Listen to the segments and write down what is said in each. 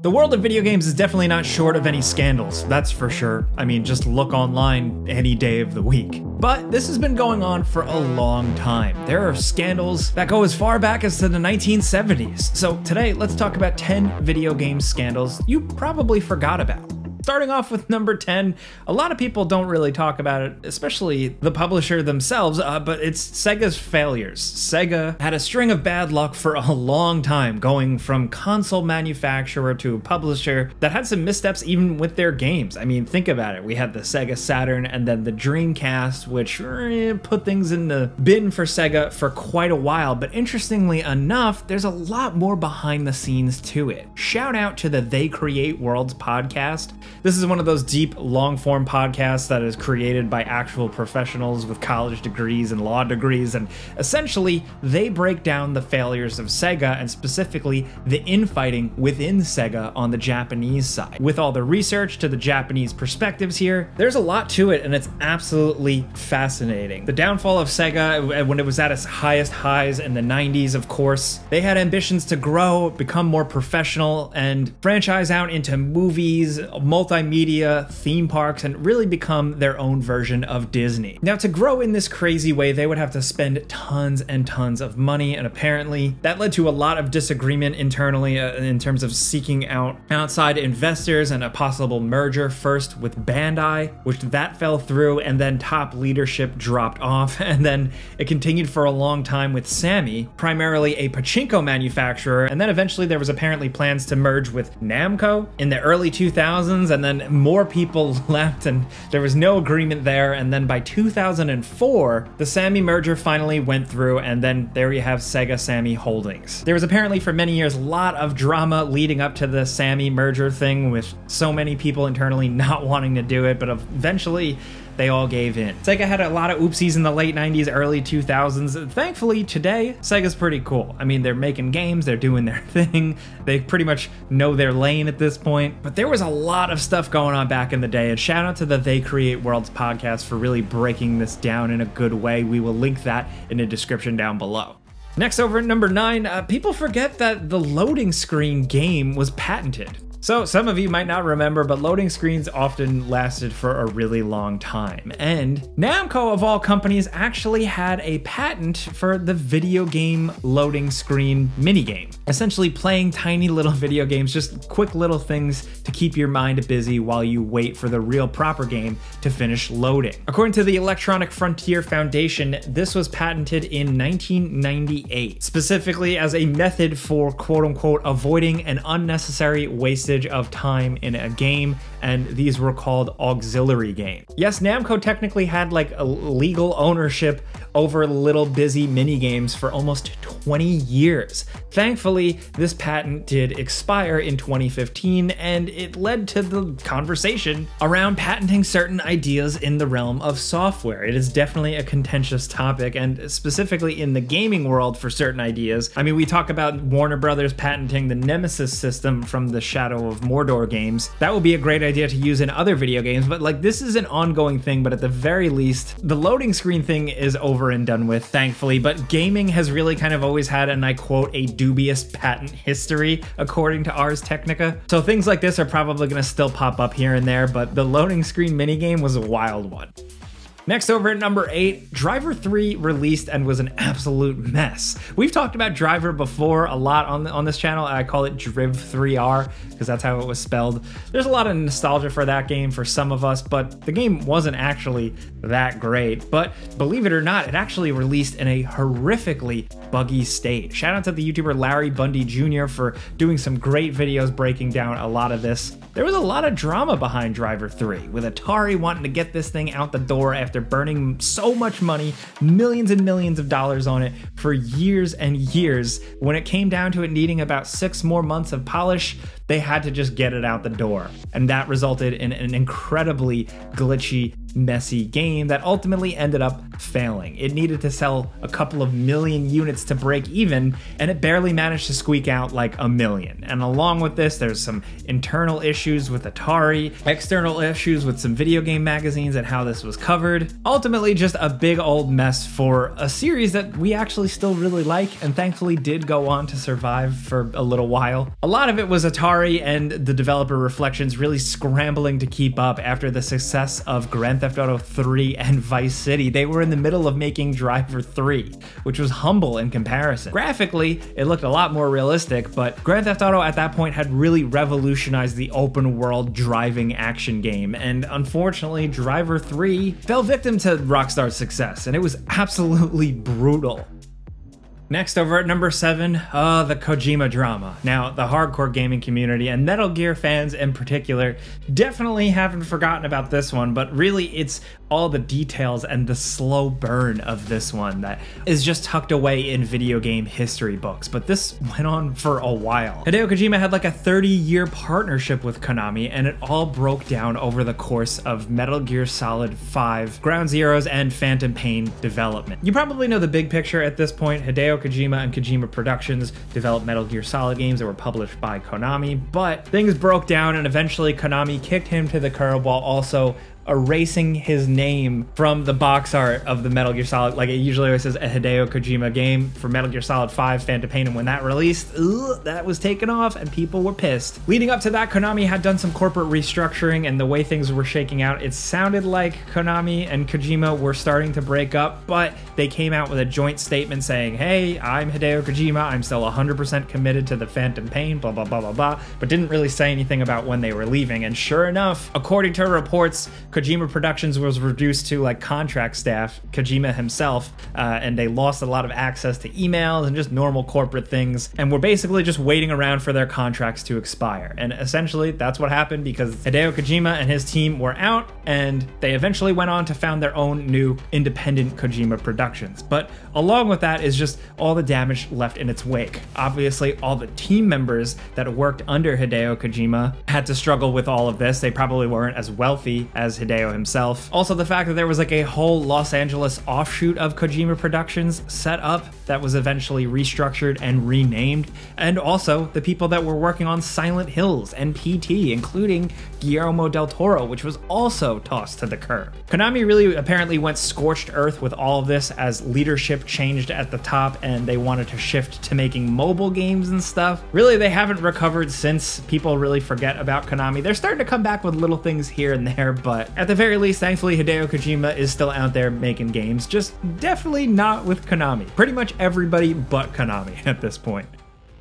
The world of video games is definitely not short of any scandals, that's for sure. I mean, just look online any day of the week. But this has been going on for a long time. There are scandals that go as far back as to the 1970s. So today, let's talk about 10 video game scandals you probably forgot about. Starting off with number 10, a lot of people don't really talk about it, especially the publisher themselves, uh, but it's Sega's failures. Sega had a string of bad luck for a long time, going from console manufacturer to publisher that had some missteps even with their games. I mean, think about it. We had the Sega Saturn and then the Dreamcast, which eh, put things in the bin for Sega for quite a while, but interestingly enough, there's a lot more behind the scenes to it. Shout out to the They Create Worlds podcast this is one of those deep, long form podcasts that is created by actual professionals with college degrees and law degrees, and essentially, they break down the failures of Sega and specifically the infighting within Sega on the Japanese side. With all the research to the Japanese perspectives here, there's a lot to it, and it's absolutely fascinating. The downfall of Sega, uh, when it was at its highest highs in the 90s, of course, they had ambitions to grow, become more professional, and franchise out into movies, multimedia, theme parks, and really become their own version of Disney. Now, to grow in this crazy way, they would have to spend tons and tons of money, and apparently that led to a lot of disagreement internally uh, in terms of seeking out outside investors and a possible merger first with Bandai, which that fell through, and then top leadership dropped off, and then it continued for a long time with Sammy, primarily a pachinko manufacturer, and then eventually there was apparently plans to merge with Namco in the early 2000s, and then more people left, and there was no agreement there. And then by 2004, the Sammy merger finally went through, and then there you have Sega Sammy Holdings. There was apparently for many years a lot of drama leading up to the Sammy merger thing, with so many people internally not wanting to do it, but eventually they all gave in. Sega had a lot of oopsies in the late 90s, early 2000s. Thankfully, today, Sega's pretty cool. I mean, they're making games, they're doing their thing, they pretty much know their lane at this point. But there was a lot of stuff going on back in the day, and shout out to the They Create Worlds podcast for really breaking this down in a good way. We will link that in the description down below. Next, over at number 9, uh, people forget that the loading screen game was patented. So, some of you might not remember, but loading screens often lasted for a really long time. And Namco, of all companies, actually had a patent for the video game loading screen minigame. Essentially, playing tiny little video games, just quick little things to keep your mind busy while you wait for the real proper game to finish loading. According to the Electronic Frontier Foundation, this was patented in 1998, specifically as a method for quote unquote avoiding an unnecessary wasted usage of time in a game, and these were called auxiliary games. Yes, Namco technically had like a legal ownership over little busy mini games for almost 20 years. Thankfully, this patent did expire in 2015, and it led to the conversation around patenting certain ideas in the realm of software. It is definitely a contentious topic, and specifically in the gaming world for certain ideas. I mean, we talk about Warner Brothers patenting the Nemesis system from the Shadow of Mordor games. That would be a great idea to use in other video games, but like this is an ongoing thing, but at the very least, the loading screen thing is over and done with, thankfully, but gaming has really kind of always had, and I quote, a dubious patent history, according to Ars Technica. So things like this are probably gonna still pop up here and there, but the loading screen minigame was a wild one. Next over at number 8, Driver 3 released and was an absolute mess. We've talked about Driver before a lot on, on this channel, I call it Driv3r because that's how it was spelled. There's a lot of nostalgia for that game for some of us, but the game wasn't actually that great. But believe it or not, it actually released in a horrifically buggy state. Shout out to the YouTuber Larry Bundy Jr. for doing some great videos breaking down a lot of this. There was a lot of drama behind Driver 3, with Atari wanting to get this thing out the door after burning so much money, millions and millions of dollars on it for years and years. When it came down to it needing about six more months of polish, they had to just get it out the door. And that resulted in an incredibly glitchy messy game that ultimately ended up failing. It needed to sell a couple of million units to break even, and it barely managed to squeak out like a million. And along with this, there's some internal issues with Atari, external issues with some video game magazines and how this was covered. Ultimately, just a big old mess for a series that we actually still really like and thankfully did go on to survive for a little while. A lot of it was Atari and the developer Reflections really scrambling to keep up after the success of Grand Theft Auto 3 and Vice City. They were in the middle of making Driver 3, which was humble in comparison. Graphically, it looked a lot more realistic, but Grand Theft Auto at that point had really revolutionized the open world driving action game, and unfortunately, Driver 3 fell victim to Rockstar's success, and it was absolutely brutal. Next, over at number seven, uh, the Kojima drama. Now, the hardcore gaming community and Metal Gear fans in particular definitely haven't forgotten about this one, but really it's all the details and the slow burn of this one that is just tucked away in video game history books. But this went on for a while. Hideo Kojima had like a 30 year partnership with Konami, and it all broke down over the course of Metal Gear Solid 5, Ground Zeroes, and Phantom Pain development. You probably know the big picture at this point. Hideo Kojima and Kojima Productions developed Metal Gear Solid games that were published by Konami, but things broke down and eventually Konami kicked him to the curb while also erasing his name from the box art of the Metal Gear Solid. Like it usually always says a Hideo Kojima game for Metal Gear Solid 5 Phantom Pain. And when that released, ugh, that was taken off and people were pissed. Leading up to that, Konami had done some corporate restructuring and the way things were shaking out, it sounded like Konami and Kojima were starting to break up, but they came out with a joint statement saying, hey, I'm Hideo Kojima, I'm still 100% committed to the Phantom Pain, blah, blah, blah, blah, blah, but didn't really say anything about when they were leaving. And sure enough, according to reports, Kojima Productions was reduced to like contract staff, Kojima himself, uh, and they lost a lot of access to emails and just normal corporate things, and were basically just waiting around for their contracts to expire. And essentially, that's what happened because Hideo Kojima and his team were out, and they eventually went on to found their own new independent Kojima Productions. But along with that is just all the damage left in its wake. Obviously, all the team members that worked under Hideo Kojima had to struggle with all of this. They probably weren't as wealthy as Hideo himself. Also, the fact that there was like a whole Los Angeles offshoot of Kojima Productions set up that was eventually restructured and renamed, and also the people that were working on Silent Hills and PT, including Guillermo del Toro, which was also tossed to the curb. Konami really apparently went scorched earth with all of this as leadership changed at the top and they wanted to shift to making mobile games and stuff. Really, they haven't recovered since people really forget about Konami. They're starting to come back with little things here and there, but at the very least, thankfully, Hideo Kojima is still out there making games, just definitely not with Konami. Pretty much everybody but Konami at this point.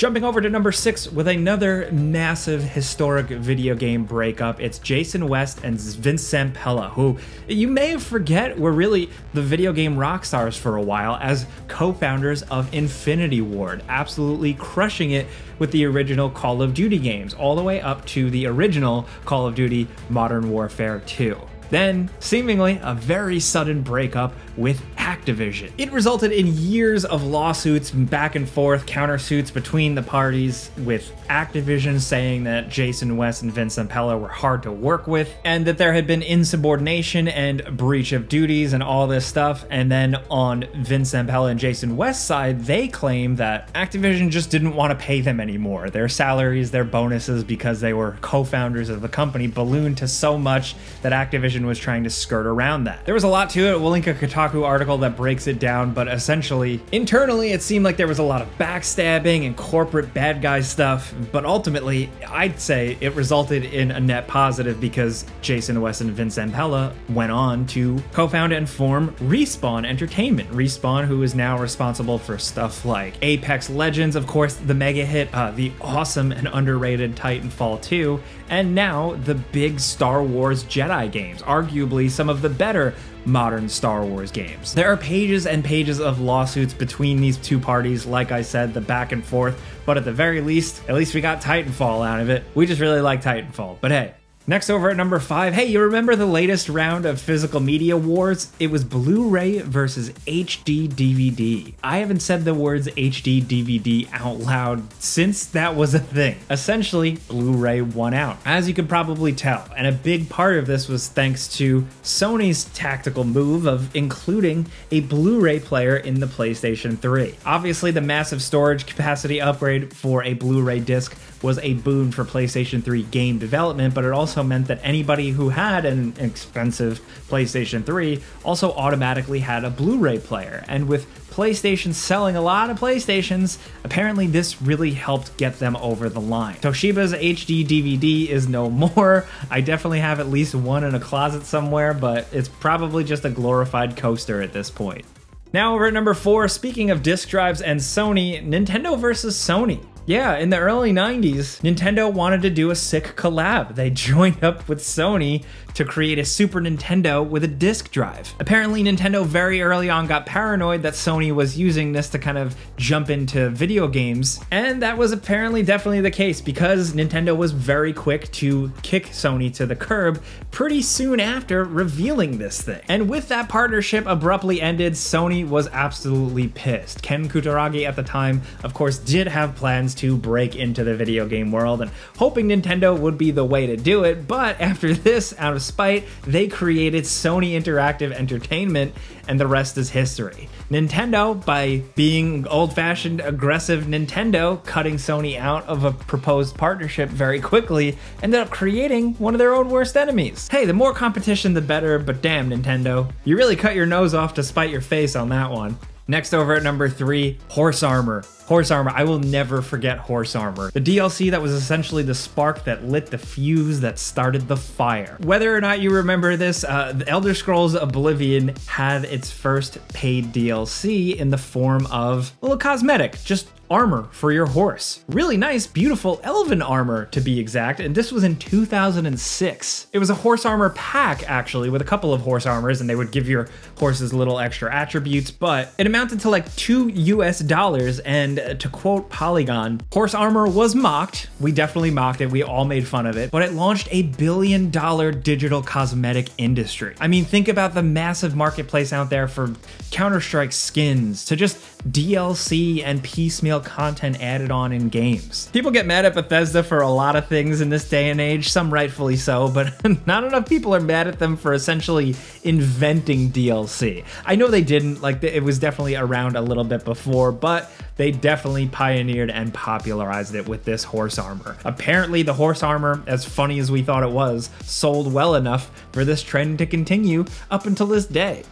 Jumping over to number six with another massive historic video game breakup, it's Jason West and Vince Zampella, who you may forget were really the video game rock stars for a while as co-founders of Infinity Ward, absolutely crushing it with the original Call of Duty games, all the way up to the original Call of Duty Modern Warfare 2. Then, seemingly, a very sudden breakup with Activision. It resulted in years of lawsuits, back and forth, countersuits between the parties, with Activision saying that Jason West and Vince Zampella were hard to work with, and that there had been insubordination and breach of duties and all this stuff. And then on Vince Zampella and Jason West's side, they claim that Activision just didn't want to pay them anymore. Their salaries, their bonuses, because they were co-founders of the company, ballooned to so much that Activision was trying to skirt around that. There was a lot to it. We'll link a Kotaku article that breaks it down, but essentially, internally, it seemed like there was a lot of backstabbing and corporate bad guy stuff, but ultimately, I'd say it resulted in a net positive because Jason West and Vince Zampella went on to co-found and form Respawn Entertainment. Respawn, who is now responsible for stuff like Apex Legends, of course, the mega hit, uh, the awesome and underrated Titanfall 2, and now the big Star Wars Jedi games, arguably some of the better modern Star Wars games. There are pages and pages of lawsuits between these two parties, like I said, the back and forth, but at the very least, at least we got Titanfall out of it. We just really like Titanfall. But hey, Next over at number five, hey, you remember the latest round of physical media wars? It was Blu-ray versus HD DVD. I haven't said the words HD DVD out loud since that was a thing. Essentially, Blu-ray won out, as you can probably tell, and a big part of this was thanks to Sony's tactical move of including a Blu-ray player in the PlayStation 3. Obviously, the massive storage capacity upgrade for a Blu-ray disc was a boon for PlayStation 3 game development, but it also meant that anybody who had an expensive PlayStation 3 also automatically had a Blu ray player. And with PlayStation selling a lot of PlayStations, apparently this really helped get them over the line. Toshiba's HD DVD is no more. I definitely have at least one in a closet somewhere, but it's probably just a glorified coaster at this point. Now over at number four, speaking of disk drives and Sony, Nintendo versus Sony. Yeah, in the early 90s, Nintendo wanted to do a sick collab. They joined up with Sony to create a Super Nintendo with a disk drive. Apparently, Nintendo very early on got paranoid that Sony was using this to kind of jump into video games, and that was apparently definitely the case because Nintendo was very quick to kick Sony to the curb pretty soon after revealing this thing. And with that partnership abruptly ended, Sony was absolutely pissed. Ken Kutaragi at the time, of course, did have plans to break into the video game world and hoping Nintendo would be the way to do it, but after this, out of spite, they created Sony Interactive Entertainment, and the rest is history. Nintendo, by being old fashioned, aggressive Nintendo, cutting Sony out of a proposed partnership very quickly, ended up creating one of their own worst enemies. Hey, the more competition, the better, but damn, Nintendo. You really cut your nose off to spite your face on that one. Next over at number three, Horse Armor. Horse Armor, I will never forget Horse Armor. The DLC that was essentially the spark that lit the fuse that started the fire. Whether or not you remember this, uh, the Elder Scrolls Oblivion had its first paid DLC in the form of a cosmetic, just armor for your horse. Really nice, beautiful elven armor to be exact, and this was in 2006. It was a horse armor pack actually with a couple of horse armors and they would give your horses little extra attributes, but it amounted to like two US dollars and to quote Polygon, horse armor was mocked. We definitely mocked it. We all made fun of it, but it launched a billion dollar digital cosmetic industry. I mean, think about the massive marketplace out there for Counter-Strike skins to just DLC and piecemeal content added on in games. People get mad at Bethesda for a lot of things in this day and age, some rightfully so, but not enough people are mad at them for essentially inventing DLC. I know they didn't, like it was definitely around a little bit before, but they definitely pioneered and popularized it with this horse armor. Apparently the horse armor, as funny as we thought it was, sold well enough for this trend to continue up until this day.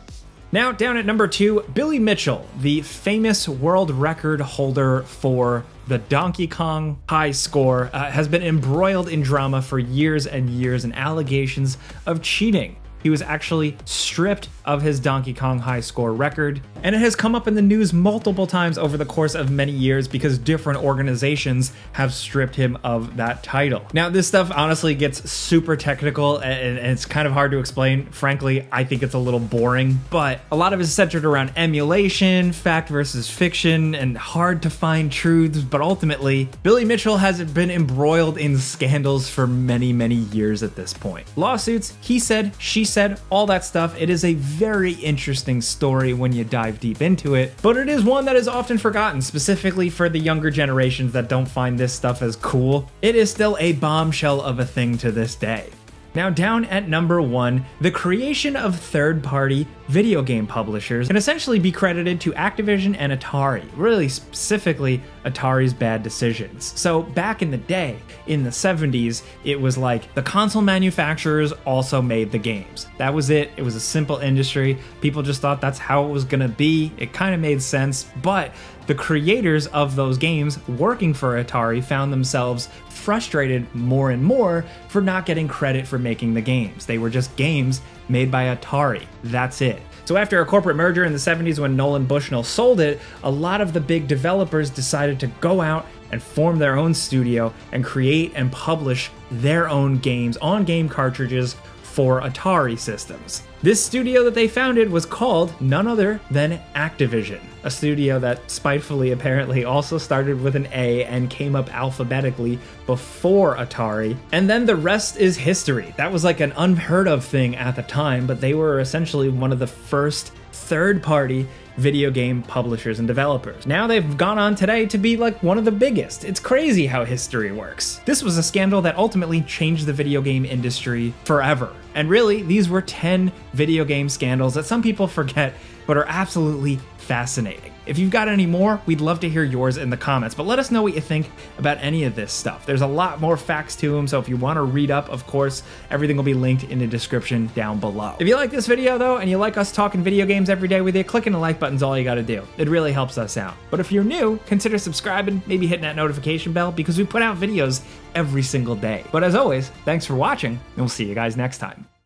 Now, down at number two, Billy Mitchell, the famous world record holder for the Donkey Kong high score, uh, has been embroiled in drama for years and years and allegations of cheating. He was actually stripped of his Donkey Kong high score record. And it has come up in the news multiple times over the course of many years because different organizations have stripped him of that title. Now, this stuff honestly gets super technical and, it's kind of hard to explain. Frankly, I think it's a little boring, but a lot of it is centered around emulation, fact versus fiction, and hard to find truths. But ultimately, Billy Mitchell has been embroiled in scandals for many, many years at this point. Lawsuits, he said, she said, all that stuff. It is a very interesting story when you dive deep into it, but it is one that is often forgotten, specifically for the younger generations that don't find this stuff as cool. It is still a bombshell of a thing to this day. Now, down at number one, the creation of third party video game publishers can essentially be credited to Activision and Atari, really specifically Atari's bad decisions. So, back in the day, in the 70s, it was like the console manufacturers also made the games. That was it. It was a simple industry. People just thought that's how it was gonna be. It kind of made sense, but the creators of those games working for Atari found themselves frustrated more and more for not getting credit for making the games. They were just games made by Atari. That's it. So after a corporate merger in the 70s when Nolan Bushnell sold it, a lot of the big developers decided to go out and form their own studio and create and publish their own games on game cartridges for Atari systems. This studio that they founded was called none other than Activision, a studio that spitefully apparently also started with an A and came up alphabetically before Atari. And then the rest is history. That was like an unheard of thing at the time, but they were essentially one of the first third party video game publishers and developers. Now they've gone on today to be like one of the biggest. It's crazy how history works. This was a scandal that ultimately changed the video game industry forever. And really, these were 10 video game scandals that some people forget, but are absolutely fascinating. If you've got any more, we'd love to hear yours in the comments, but let us know what you think about any of this stuff. There's a lot more facts to them, so if you want to read up, of course, everything will be linked in the description down below. If you like this video though, and you like us talking video games every day with you, clicking the like button's all you gotta do. It really helps us out. But if you're new, consider subscribing, maybe hitting that notification bell, because we put out videos every single day. But as always, thanks for watching, and we'll see you guys next time.